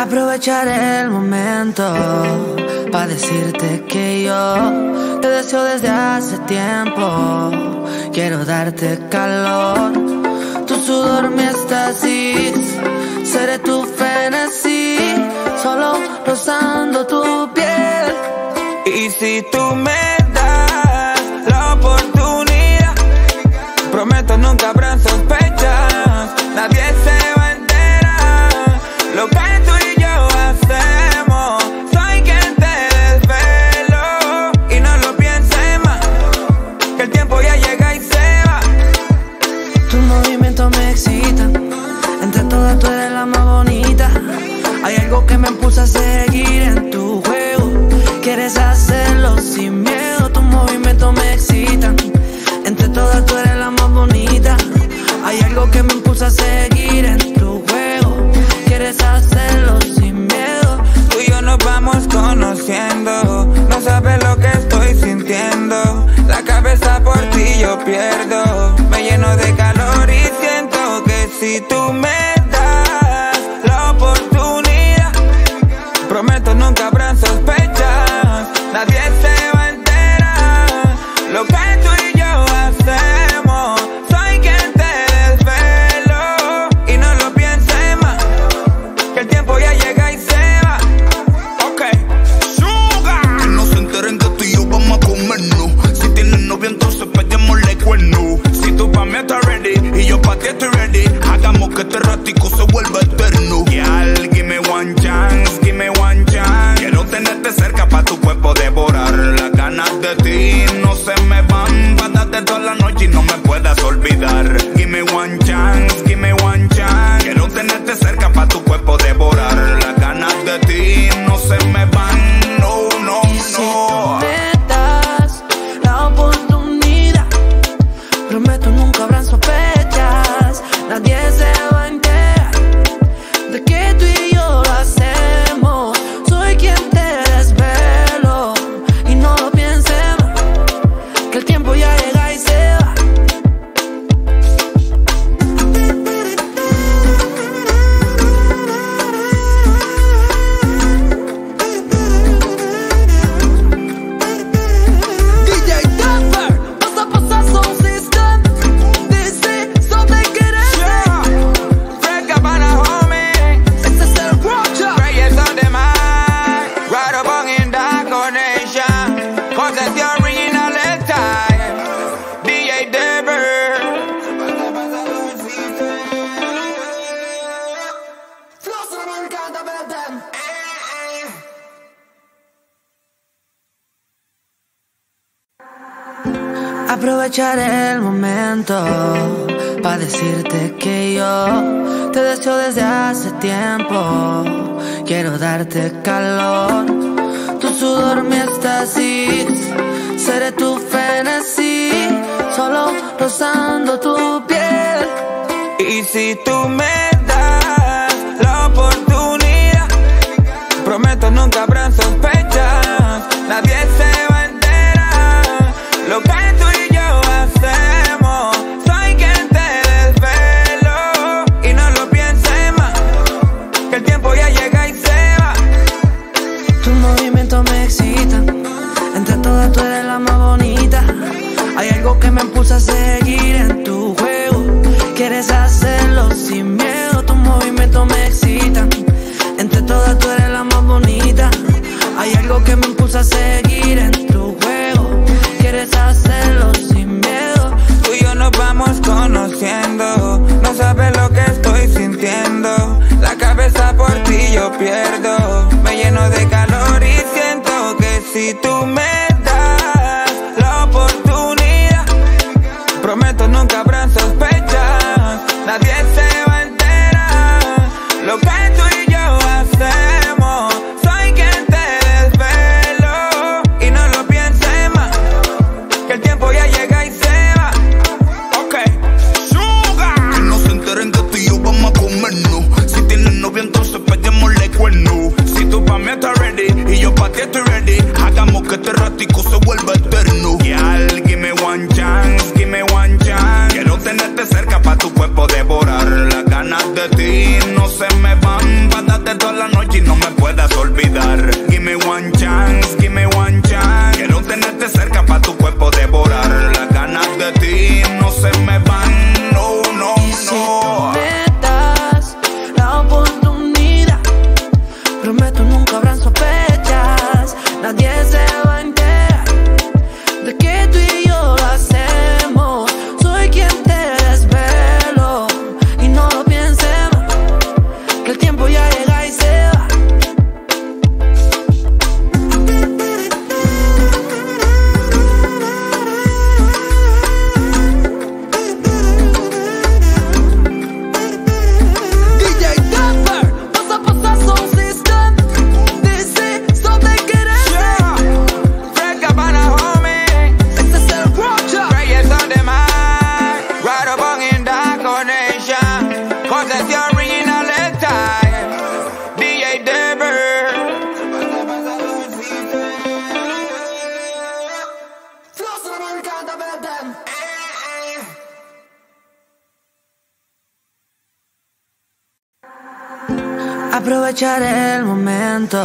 Aprovecharé el momento para decirte que yo te deseo desde hace tiempo. Quiero darte calor, tu sudor, mi estasis. Seré tu frenesí, solo rozando tu piel. Y si tú me das la oportunidad, prometo nunca habrán. que me impulsa a seguir en tu juego. Quieres hacerlo sin miedo, tus movimientos me excitan. Entre todas tú eres la más bonita. Hay algo que me impulsa a seguir en tu juego. Quieres hacerlo sin miedo. Tú y yo nos vamos conociendo. No sabes lo que estoy sintiendo. La cabeza por ti yo pierdo. Me lleno de calor y siento que si tú me get ready. Hagamos que este ratico se Aprovecharé el momento para decirte que yo te deseo desde hace tiempo. Quiero darte calor, tu sudor, mi estasis. Seré tu frenesí, solo rozando tu piel. Y si tú me das la oportunidad, prometo nunca habrán sospechas. Nadie cuerpo devorar. Las ganas de ti no se me van. Pásate toda la noche y no me puedas olvidar. Give me one chance, give me one chance. Quiero tenerte cerca para tu cuerpo devorar. Las ganas de ti no se me van. No, no, no. Prometo nunca habrán sospechas, nadie se va. Aprovecharé el momento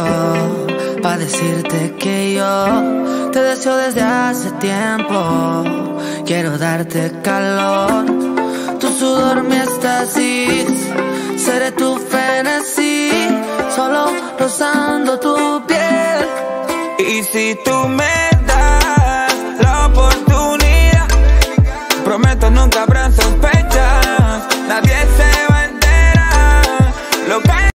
para decirte que yo te deseo desde hace tiempo. Quiero darte calor, tu sudor, mi estasis. Seré tu frenesí, solo rozando tu piel. Y si tú me prometo nunca habrá sospechas, nadie